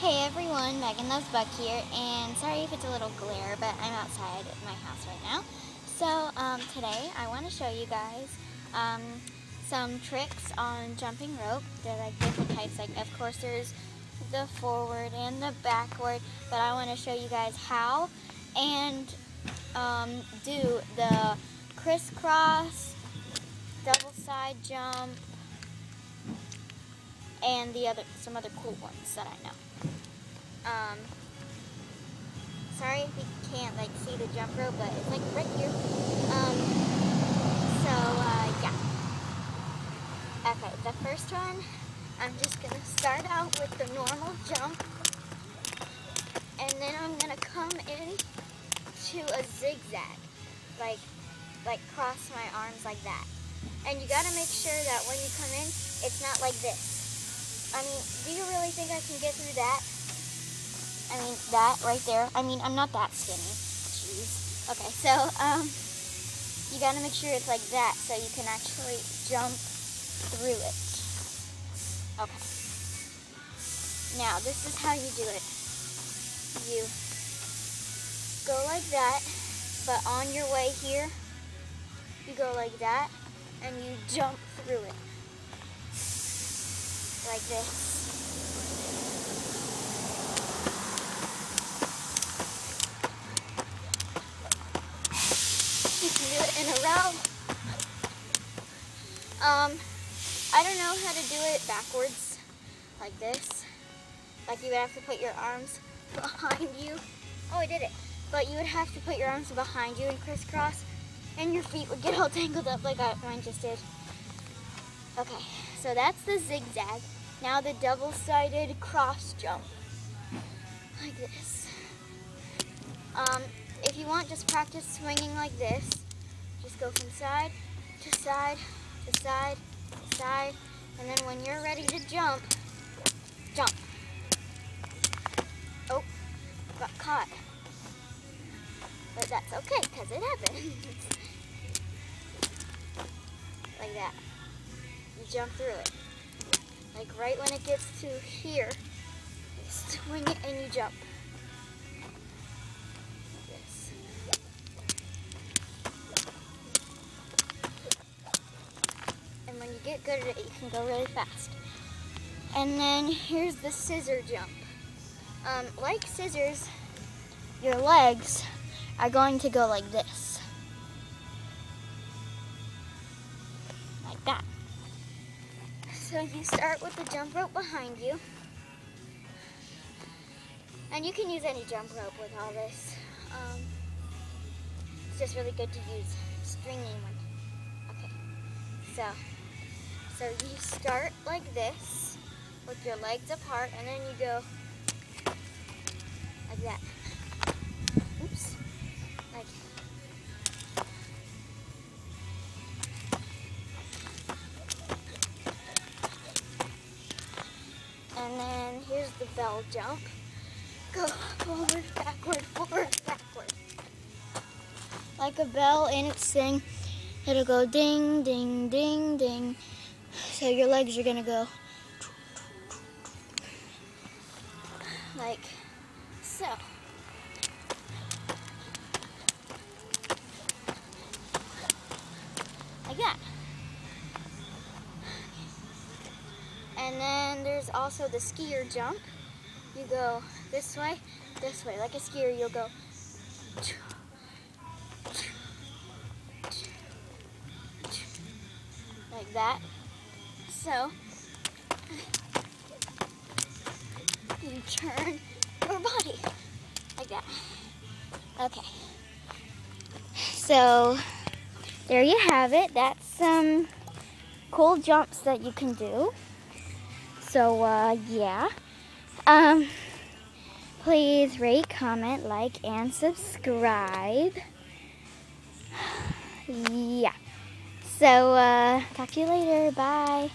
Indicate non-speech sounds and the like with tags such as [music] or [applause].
Hey everyone, Megan Loves Buck here, and sorry if it's a little glare, but I'm outside my house right now. So um, today I want to show you guys um, some tricks on jumping rope. They're like different types. Like of course there's the forward and the backward, but I want to show you guys how and um, do the crisscross, double side jump, and the other some other cool ones that I know. Um, sorry if you can't like see the jump rope, but it's like right here. Um, so uh, yeah. Okay, the first one, I'm just gonna start out with the normal jump, and then I'm gonna come in to a zigzag, like like cross my arms like that. And you gotta make sure that when you come in, it's not like this. I mean, do you really think I can get through that? I mean, that right there. I mean, I'm not that skinny. Jeez. Okay, so, um, you gotta make sure it's like that so you can actually jump through it. Okay. Now, this is how you do it. You go like that, but on your way here, you go like that, and you jump through it. Like this. You can do it in a row. Um, I don't know how to do it backwards, like this. Like you would have to put your arms [laughs] behind you. Oh, I did it. But you would have to put your arms behind you and crisscross, and your feet would get all [laughs] tangled up like I, mine just did. Okay, so that's the zigzag. Now the double-sided cross jump, like this. Um, if you want, just practice swinging like this. Just go from side to side to side to side. And then when you're ready to jump, jump. Oh, got caught. But that's okay, because it happens. [laughs] like that. Jump through it. Like right when it gets to here, you swing it and you jump. And when you get good at it, you can go really fast. And then here's the scissor jump. Um, like scissors, your legs are going to go like this. So you start with the jump rope behind you. And you can use any jump rope with all this. Um, it's just really good to use stringy one. Okay, so so you start like this with your legs apart and then you go like that. The bell jump. Go forward, backward, forward, backward. Like a bell in its thing. It'll go ding, ding, ding, ding. So your legs are gonna go like so. And then there's also the skier jump. You go this way, this way. Like a skier, you'll go like that. So, you turn your body like that. Okay. So, there you have it. That's some cool jumps that you can do. So, uh, yeah. Um, please rate, comment, like, and subscribe. [sighs] yeah. So, uh, talk to you later. Bye.